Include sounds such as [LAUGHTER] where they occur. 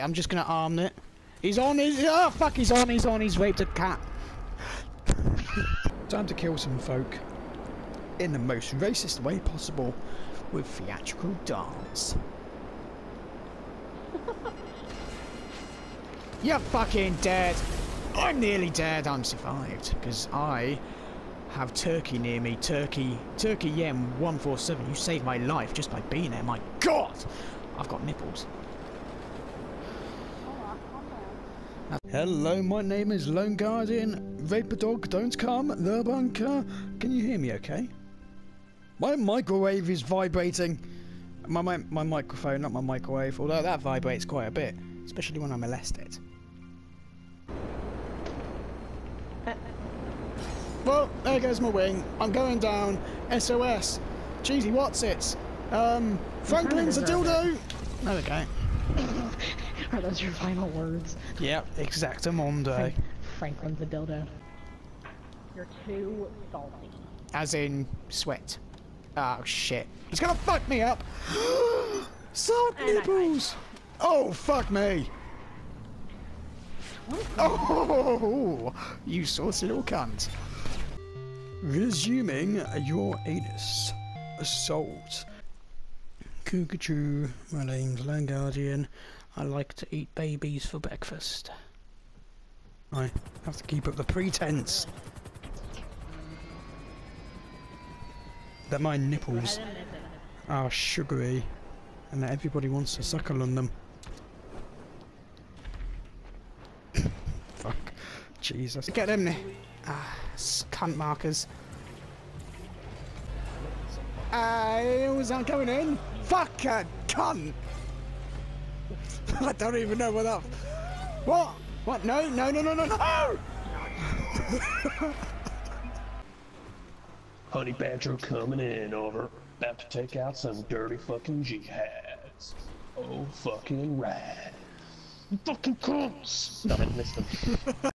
I'm just gonna arm it. He's on, he's, oh fuck, he's on, he's on, he's raped a cat. [LAUGHS] Time to kill some folk. In the most racist way possible, with theatrical dance. [LAUGHS] You're fucking dead. I'm nearly dead. I'm survived because I have Turkey near me. Turkey, Turkey Yem 147. You saved my life just by being there. My God, I've got nipples. Hello, my name is Lone Guardian. Vapor Dog, don't come. The bunker. Can you hear me? Okay. My microwave is vibrating. My, my my microphone, not my microwave. Although that vibrates quite a bit, especially when I molest it. Well, there goes my wing. I'm going down. SOS. Cheesy, what's it? Um, Franklin's a dildo. There we go. [LAUGHS] [LAUGHS] Are those your final words? Yep, exactamundo. Franklin's a dildo. You're too salty. As in sweat. Oh shit. He's gonna fuck me up! [GASPS] Salt And nipples! Oh fuck me! Oh, you saucy little cunt. Resuming your anus. Assault. Cuckoo, my name's Land Guardian. I like to eat babies for breakfast. I have to keep up the pretense that my nipples are sugary and that everybody wants to suckle on them. [COUGHS] Fuck. Jesus. Get them there. Ah, cunt markers. I was not going in. Fuck a cunt. [LAUGHS] I don't even know what that. What? What? No, no, no, no, no, no! [LAUGHS] Honey Badger coming in, over. About to take out some dirty fucking jihads. Oh, fucking right. Fucking cunts! Damn it, missed him.